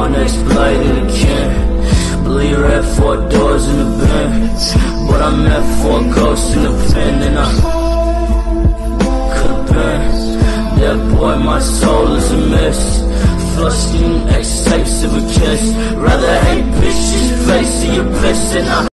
on unexplained again. Believe you had four doors in the bed, but I met four ghosts in the pen, and I could've been that boy. My soul is a mess. Flusting X tapes of a kiss. Rather hate bitches, face of your piss, and I.